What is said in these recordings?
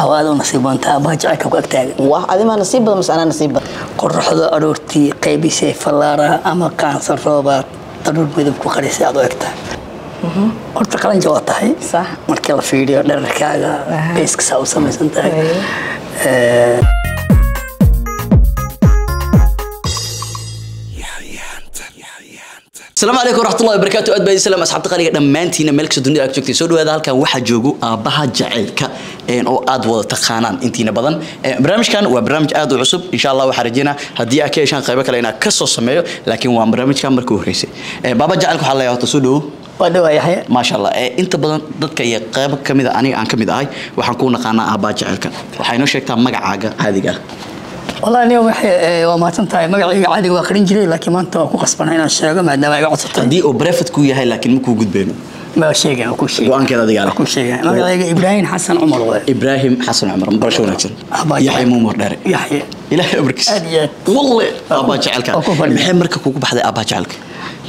hawaado nasiib baanta aabbaha jacaylka ku agtaagan waa adimaa nasiib badan mase anaa nasiib badan. Qoraxda aroortii qaybisay fallaaraha ama qaansan roobaad daruur midab ku qarisay aad u egtaa horta qalanja waa tahay. Markii la fiiriyo dherarkaaga Aha. beeska saa u samaysan tahay السلام عليكم ورحمة الله وبركاته أدبا السلام أصحاب تقاليق دمانتينا ملك سدوني أك جوجتي سودو هذا halkan waxa joogo aabaha jaceylka een oo aad wada taqaanaan intiina badan Ee, barnaamijkan waa barnaamij aad u cusub insha Allah waxaan rajeynaa haddii aad ka heshaan qaybo kale inaan ka soo sameeyo laakiin waa barnaamijkan markii ugu horeysay Ee, baaba jaceylka waxaa la yaabaa soo dhow waa dhawaa yaxya maasha allah Ee, inta badan dadka iyo qaybo ka mid a aniga aan ka mid ahay waxaan kuu naqaanaa aabaha jaceylka waxay noo sheegtaa magacaaga caadiga ah والله أنا waxay eh, waa mahadsan tahay magacayga caadiga waa qarin jiray laakiin maanta waa ku qasbanaa inaan sheego maadaama ay iga codsatay haddii oo brevet ku yahay laakiin ma kuu gudbeyno ma sheegay waa ku sheegay Go'aankeeda adiga leh. waa ku sheegay magacayga Ibrahim Xasan Cumar waa ibraahim xasan cumar barasho wanaagsan Aabaha yaxya jaceyl. muumar dheere yaxya ilaahay amarkiis Aad iyo aad. walle aabaa jaceylka Waa ku fadhiya. maxay marka kugu baxday aabaa jaceylka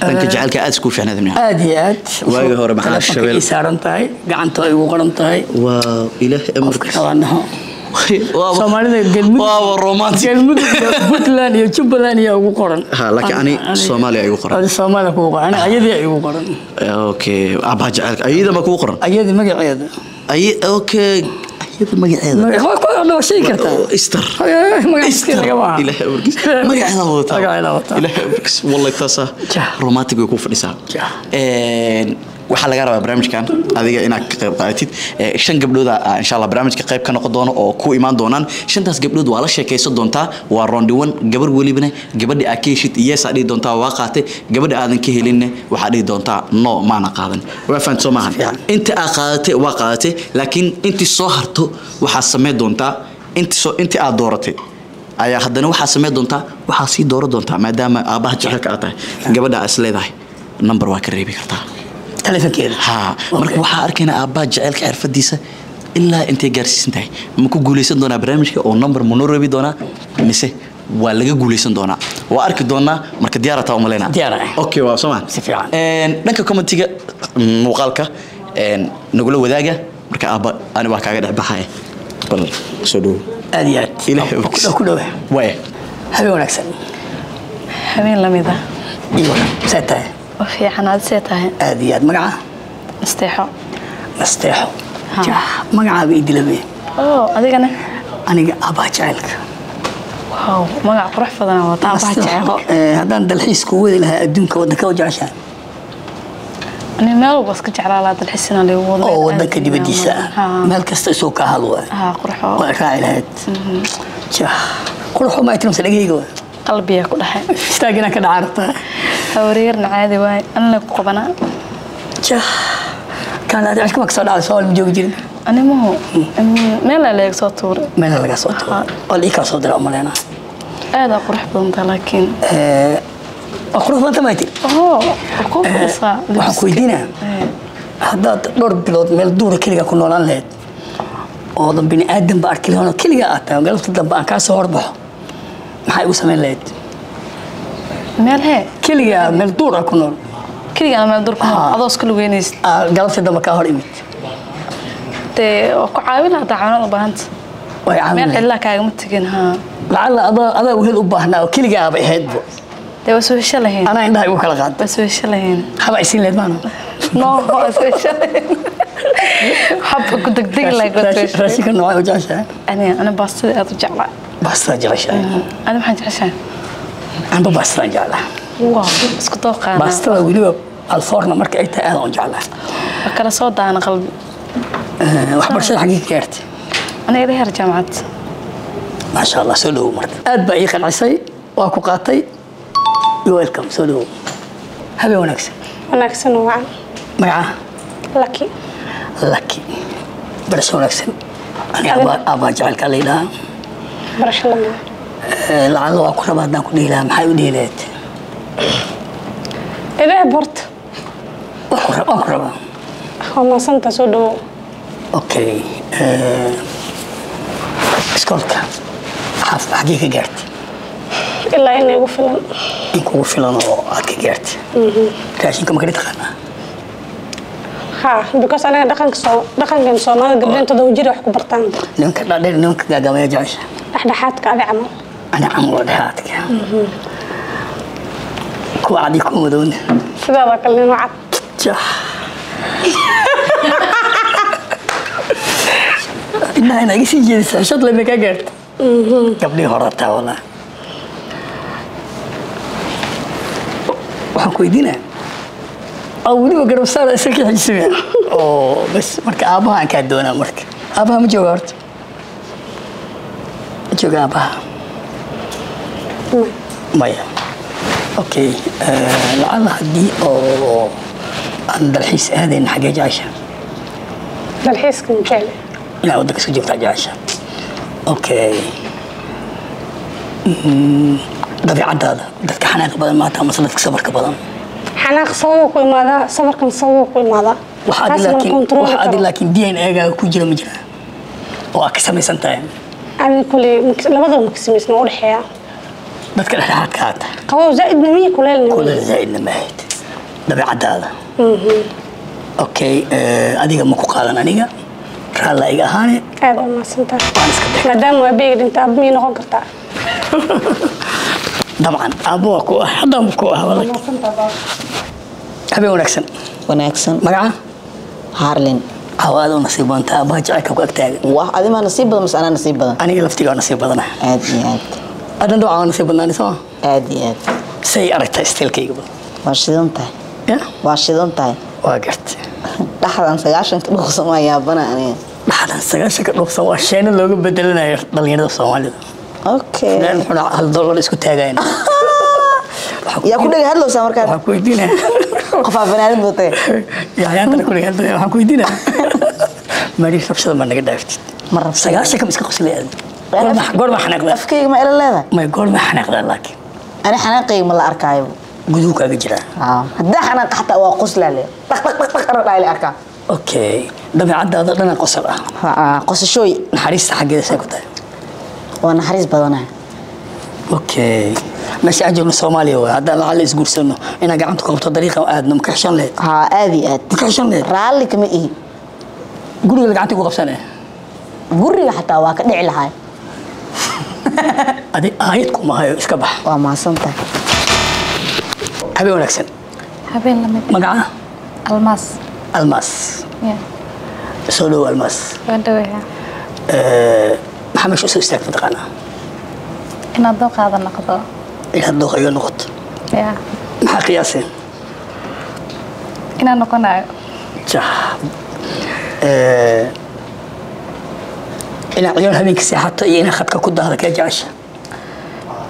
dhanka jaceylka aad isku fiicnayd miyaa aad iyo aad Waagii hore maxaa Telefoonka shabeel- ii saaran tahay gacanta ay ugu qoran tahay waa ilaahay qofka amarkiis puntland iyo jubbaland iyo ugu qoran. Laakiin ani Soomaaliya igu qoran. Soomaaliya kugu qoran. Ani ayadii ay ugu qoran. Okay. Aabaa jaceylka ayada ma kugu qoran? Ayadii magaceeda. Ay okay. Ayada magaceeda. Romantic way ku fadhisaa waxaa laga rabaa barnaamijkan adiga inaad ka qayb qaadatid shan gabdhooda ah, insha allah barnaamijka qayb ka noqon doono oo ku imaan doonaan. Shantaas gabdhood waa la sheekaysan doontaa waa rondi one gabar welibana gabadhi aad ka heshid yeesaa dhihi doontaa waa qaatay. Gabadha aadan ka helinne waxaa dhihi doontaa no maana qaadan. Waa fahamta soo maahan inta aad qaadatay waa qaadatay laakiin intii soo harto waxaad samayn doontaa. Intii aad dooratay ayaa haddana waxaa samayn doontaa waxaa sii dooran doontaa maadaama aabbaha jecelka aad tahay. Gabadha aad is leedahay number waa ka reebi kartaa marka waxaa arkaynaa aabbaha jaceylka xirfadiisa ilaa intay gaarsiisan tahay. Ma ku guuleysan doonaa barnaamijka oo number ma noo reebi doonaa? Mise waa laga guuleysan doonaa? Waa arki doonaa? Marka diyaara taa ah. okay waa soo ma. Si fiican. Een, dhanka commentiga mm, muuqaalka een, nagula wadaaga. Marka aabba ani waa kaaga dhex baxaya bal soo dhowo aad iyo aad. Ku- dhowe waaya habeen wanaagsan. Habeen la mid ah. Iyo saa tahay aad iyo aad magaca? Nasteexo. Nasteexo. Ii dilabe. Oo adigana? Aniga aabbaha jacaylka wow magac qurux badan wata abaha Nasteexo, jecel eh, haddaan dalxiis ku wadi lahaa adduunka waddanka u jeceshahay meel walba iska jeclaa laa dalxisina lagu wado. Oo waddanka dibadiisa. Ah meel kasta isoo kaa hadlo waay qurxo waa raaci lahayd. Jah quruxo ma tirimsa dhagahayga waay qalbiga ku dhaxay istaagina ka dhaca hawareerna caadi waay anna ku qabanaa jah kaan aad cishka ma ka soo dhacday soomaali ma joogi jirin animuhu meel aa leeg soo tuuray meela laga soo tuuro oo la ii kaa soo dira umaleynaa aad aa qurux badanta laakiin waa qurux badanta fadhisaa waxaan ku weydiinaa haddaad dhowr bilood meel duura keligaa ku noolaan lahayd oodan bini aadan ba arki lahayn oo keligaa aad tahay galabta dambe aan kaa soo horbaxo maxay ugu samayn lahayd meel hee? Keligaa meel duur ah ku nool. Keligaa meel durku Ha. adoo iska lugeynaysid aa galabta dambe kaa hor imid. Dee waa ku caawin lahaa dacawanad u baahanta way meel caawin cidlaa kaagama tegin ha? Lacalla adaa adaa wehel u baahnaa oo keligaa aaba ahaydbo dee waa soo hesho lahayn. Anaa indhaha igu kala qaad waa soo hesho lahayn. Haba isiin lahayd maana? No waa soo hesho lahayn. Xabka ku degdegi lahayd waa soo hesho lahayn. Raashinka noocay u jeceshahay. Ani ani baastada aad u anba baastada jeclaa baastada weliba alfoorna marka ay tahay aadan u jeclaa kala soo daana qalbi? Eh, waxbarashada xaggii ka gaartay aniga ila heer jaamacad maasha allah soo dhowow marka. Aad baa ii qancisay waa ku qaatay. Welcome soo dhowow habeen wanaagsan. Wanaagsan wacan magaca laki laki barasho wanaagsan. Ani Adiga? aabaa jecelkaa la yidhahaa barasho lama Lacalla waa ku raba haddaan ku dhihi lahaa maxay u dhihi lahayd ilaa borta Waan ku rabaa. Waa maasanta soo dhawow okay eh, iskoolka xaaf xaggii ka gaartay? Ilaa inay igu filan. In kugu filan oo aad ka gaartay? Raashinka makari taqaanaa ha because anaga dhaqanka soo dhaqankan soomaalida gabdhahan todoba jir wax ku bartaan. Nimanka dhaadheer nimanka gaagamaya jecesha dhexdhexaadka adi camal ana camal dhexaadka kuwa cadi ku madowna sidaada kale nin cad indhaha inaga sii jeedisa shad lema ka gaarta gabdhihii horataa walaa waxaan ku weydiinaa oo weliba garabsaara isa ka xijisaya oo bas marka aabbaha aan kaa doonaa marka aabbaha ma jooga horta ma jooga aabbaha maya okay eh, lacala haddii oo aan dalxiis aadayn xaggee jecesha dalxiiska mujecel inaa waddanka iska joogtaa jecesha okay dabiicaddaada dadka xanaaq badan maata amase dadka sabarka badan xanaaq sababuu ku imaadaa sabarkan sababuu ku imaadaa taas lama laakiin d n a-gaaga ku jira ma jira oo aad ka samaysan tahay ani kuley labadaba maka samaysna u dhexeeya dadka dhexdhexaadka aata qabow zaaidna miya kuleelna kuleel zaa'idna maahayd dabiicaddaada okay eh, adiga ma ku qaadan aniga? Raalla iga ahaane. Aad waa mahadsantahay. Waan iska dhex maadaama waa beega dhinta aaba miyay noqon kartaa? Dabcan aabbo waa ku ah haddaan ku ah walak habeen wanaagsan. Wanaagsan. Magaca? Harlin hawaada u nasiib badanta aabbaha jacaylka ku agtaagan wax adimaa nasiib badan mase anaa nasiib badan. Aniga laftiga waa nasiib badana aad iyo aad adan dhawca waa nasiib badnaani soo aad iyo aad. Say aragtaa isteelkaygaba waa shidan tahay. Ya? Waa shidan tahay. Waa garta dhaxdan sagaashanka dhuuqsan waa yaabana aniga dhaxdan sagaashanka dhuuqsan waa sheena looga bedelanayo dhalinyarada soomaalida. Okay xuna hal dollar isku taagayn yaa ku dhega hadlowsaa markaa waxaan ku weydiinaa qofaa fanaanid watay yayaantana ku dhega waxaan ku weydiinaa mari rabshada ma naga dhaaftid. Ma rabta sagaashanka ma iska qoslay goorma xanaaqdaa afkayga ma ila leedahay? May goorma xanaaqdaa laakiin ani xanaaqayga ma la arkaayo. guduhu kaaga jiraa haddaa xanaaqa xataa waa qoslaa le dhaq dhaq dhaq dhaq ana dhaali arkaa. Okay. Dabeecaddaada dhana qosol ah. Qosashooy. Naxariista xaggeeda say ku tahay. Waa naxariis badanahay okay. Meesha aan joogno soomaaliya waay. Haddaan lacala isguursano inaan gacanta ku qabto dariiqa aadno ma ka xishan lehed? Haa aad iyo aad. Ma ka xishan lehed? Raalli kama ihi. Guriga la gacanta ku qabsane? Guriga xataa waa ka dhici lahay adi aayad kuma hayo iska bax. Waa mahadsantahay habeen wanaagsan. Habeen la mid magaca? Almaas. Almaas. Soo dhow almaas. Waan Eh, maxaa meesha u soo istaagta mataqaanaa inaad dooqaada noqdo. Inaad dooqa iga noqoto. Maxaa qiyaaseen inaan noqonayo jah Eh, إن عيون هذيك السياحات تجينا خدك كود هذاك الجاش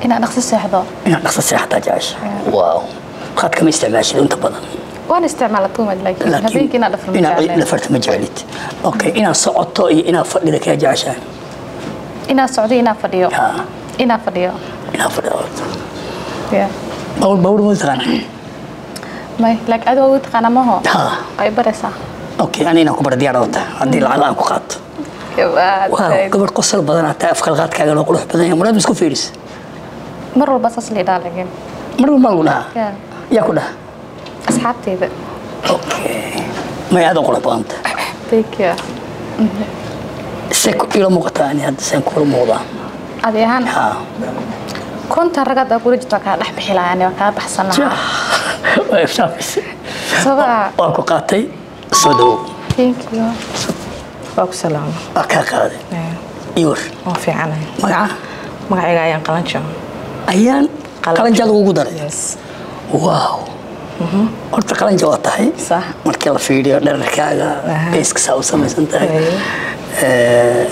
إن أنا خصص سياحة دار إن أنا خصص سياحة جاش آه. واو. خدك ما استعملش أنت بدن وأنا استعمل طول مد لك هذيك إن لفرت مجالي إن لفرت مجالي أوكي إن صعدت إن فرد لك يا جاش إن صعدي إن فرديو إن فرديو إن فرديو بول بول مو تغنى ما لك أدوات غنى ما هو. ها أي برسا أوكي أنا هنا كبر ديارة أوتا عندي العلاقة قط gabadh qosol badan ataa afkalqaadkaaga loo qurux badan yahay muraad ma isku fiiris mar walba saas liidhaa laakiin mar walba lagu dhahaa ya yaa ku dhaha asxaabteyda okay may aad u qurux badanta thank you see ku ilo muuqataa ani hadda seen kula muuqdaa adi ahaan ha kontan ragad aa kula jirto waa kaa dhex bixi lahaa waa kaa baxsan lahaa waa ifshaafis sabaa waa ku qaatay soo dhawow thank you kaa qaaday iwar. Waa fiicanahay magaca? Magacayga ayaan qalanjo. Ayaan qalanja lagugu daray? Yes. Waaw. Horta qalanja waa tahay. Sax. markii la fiiriyo dherarkaaga Aha. beeska saa u samaysan tahay. Aye. Eh,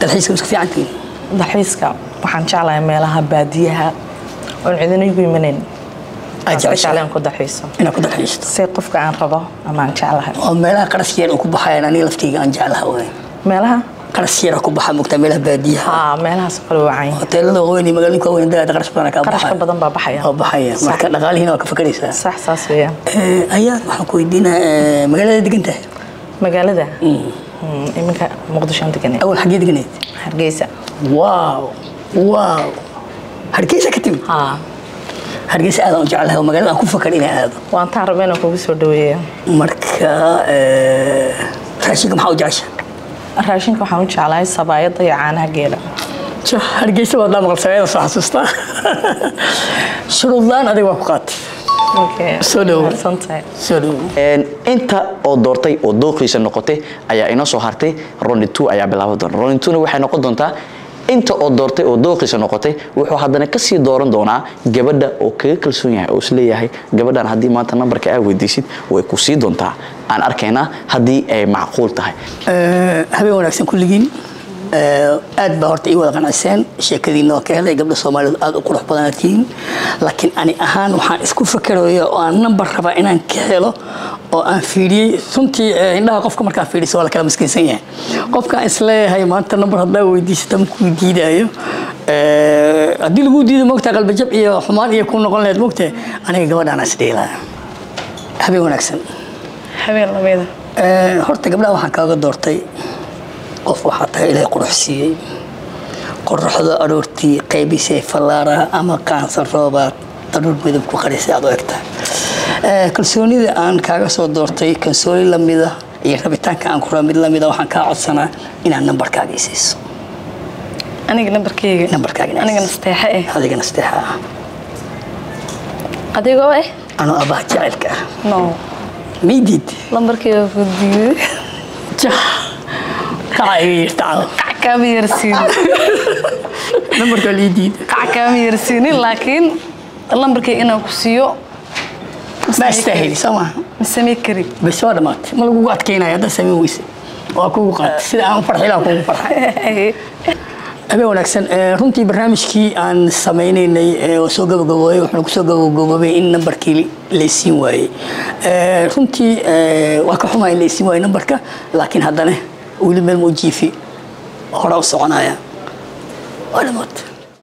dalxiiska waxaan jeclahay meelaha baadiyaha. Oon cidina igu imanayn? Jeclaan ku dalxiiso inaad ku dalxiisto say qofka aan rabo ama aan jeclahay oo meelaha qaras yar ku baxayaan aniga laftayga aan jeclaha waay meelaha qaras yara ku baxa mugtaa meelaha baadiyaha haa meelahaas kale wacan hoteelada waaweyn iyo magaalooyinka waaweyn dagaada qaras badan qarashka baxaya badan baa baxaya oo baxaya marka dhaqaalihiina waa ka fakeraysaa sax saas weeyaan ayaan waxaan ku weydiinaa magaalada degan tahay magaalada iminka muqdishoan deganay awal xaggee deganayd hargeysa waaw waaw hargeysa ka timid haa hargeysa aadaan u jeclahay oo magaalada aan ku fakar inaan aado. Waan taan raba inaan kugu soo dhaweeya marka eh, raashinka maxaa u jecesha raashinka waxaan u jeclahay sabaayadda iyo caanaha geela. Hargeysa baad maqalsameeda soo xasuustaa shuruudlaan adiga waa ku qaatay. Inta oo doortay oo dooqiisa noqotay ayaa inoo soo hartay. Rondi two ayaa bilaaban doona. Rondi two waxay noqon doontaa inta oo doortay oo dooqiisa noqotay wuxuu haddana ka sii dooran doonaa gabadha oo kaga kalsoon yahay oo is leeyahay gabadhan haddii maanta nambarka aa weydiisid way ku sii doontaa. Aan arkaynaa haddii ay macquul tahay. Habeen wanaagsan kulligiin aad baa horta ii wada qanacsan. Sheekadiina waa ka helay gabdha soomaalidu aad u qurux badan aad tihiin. Laakiin ani ahaan waxaan isku fakeraya oo aan nambar rabaa inaan ka helo oo aan fiiriyey. Runtii eh, indhaha qofka markaa fiiriso waa la kala maskiinsan yahay. Qofkaan is leeyahay maanta nambar haddaa weydiisata makuu diidaayo. Eh, haddii lagu diido mogtaa qalbajab iyo xumaan iyo ku noqon lahayd mogtee aniga gabadhaan isdhiilaa habeen wanaagsan. Habeen labeeda Ee, horta gabdhaha waxaan kaaga doortay qof waxaa tahay ilaahay qurux siiyey. Qoraxda aroortii qaybisay fallaaraha ama qaansan roobaad daruur midab ku qarisay aad u egtahay Ee, kalsoonida aan kaaga soo doortay kalsooni lamida iyo rabitaanka aan ku raba mid lamida waxaan kaa codsanaa inaad nambarkaaga i siiso. Aniga nambarkeyga? Nambarkaaga aniga nasteexa eh adigana nasteexa ah. Adigoo eh? Anoo abaha jacaylka ah? No. Miydid lambarkeyga ku diiday kaca iga yirtaco kac kaama yarsiinin nambarkaa lii diid kac kaama yarsiinin laakiin lambarkeyga inaan ku siiyo ma istaahili soo maaha ma samey kari bas waa dhamaatay ma lagugu adkeynaya haddaad samayn weyse waa kugu qaatay sida aan u farxay ilaa kugu farxay habeen wanaagsan runtii barnaamijkii aan samaynaynay eh, oo soo gabagaboobay wuxuuna ku soo gabagaboobay in nambarkii laysiin waayey Eh, runtii waa ka xumaa in laysiin waayey nambarka laakiin haddana weli meel muu jiifi hore u soconaya waa dhamaatay